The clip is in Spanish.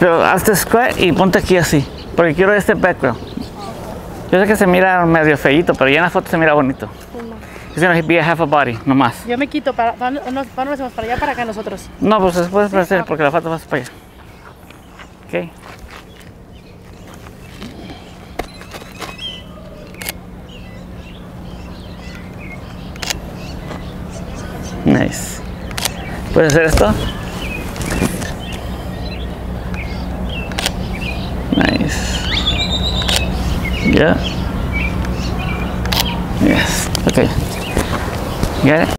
Pero hazte squat y ponte aquí así. Porque quiero este background. Yo sé que se mira medio feíto, pero ya en la foto se mira bonito. It's gonna be a half a body, nomás. Yo me quito, para, para, no- no- para para allá, para acá nosotros. No, pues después hacer porque la foto va para allá. Ok. Nice. ¿Puedes hacer esto? Nice. Yeah. Yes. Okay. It?